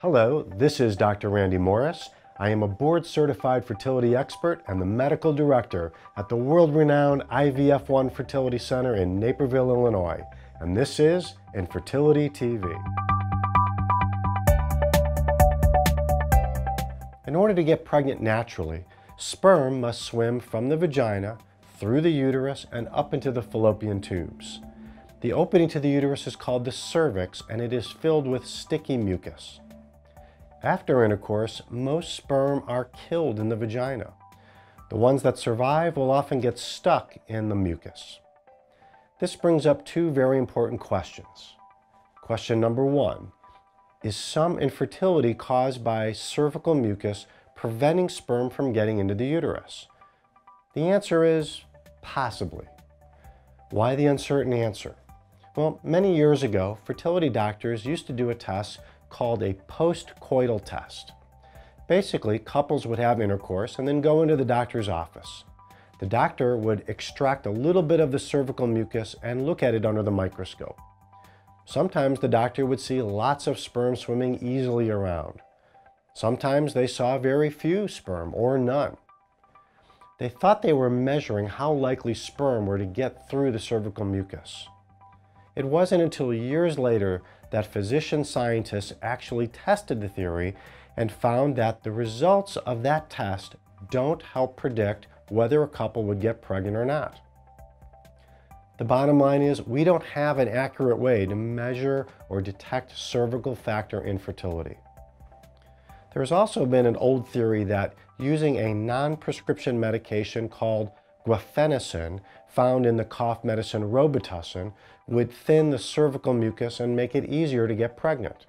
Hello, this is Dr. Randy Morris. I am a board certified fertility expert and the medical director at the world renowned IVF One Fertility Center in Naperville, Illinois. And this is Infertility TV. In order to get pregnant naturally, sperm must swim from the vagina through the uterus and up into the fallopian tubes. The opening to the uterus is called the cervix and it is filled with sticky mucus. After intercourse, most sperm are killed in the vagina. The ones that survive will often get stuck in the mucus. This brings up two very important questions. Question number one, is some infertility caused by cervical mucus preventing sperm from getting into the uterus? The answer is possibly. Why the uncertain answer? Well, many years ago, fertility doctors used to do a test called a post-coital test. Basically, couples would have intercourse and then go into the doctor's office. The doctor would extract a little bit of the cervical mucus and look at it under the microscope. Sometimes the doctor would see lots of sperm swimming easily around. Sometimes they saw very few sperm or none. They thought they were measuring how likely sperm were to get through the cervical mucus. It wasn't until years later that physician scientists actually tested the theory and found that the results of that test don't help predict whether a couple would get pregnant or not. The bottom line is we don't have an accurate way to measure or detect cervical factor infertility. There has also been an old theory that using a non-prescription medication called guaifenesin found in the cough medicine Robitussin would thin the cervical mucus and make it easier to get pregnant.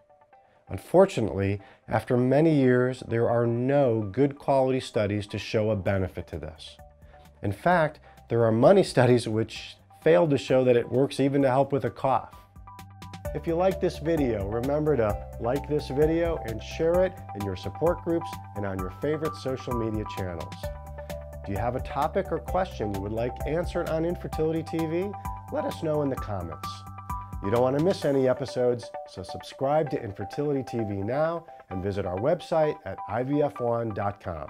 Unfortunately, after many years, there are no good quality studies to show a benefit to this. In fact, there are money studies which fail to show that it works even to help with a cough. If you like this video, remember to like this video and share it in your support groups and on your favorite social media channels. Do you have a topic or question you would like answered on Infertility TV? Let us know in the comments. You don't want to miss any episodes, so subscribe to Infertility TV now and visit our website at ivf1.com.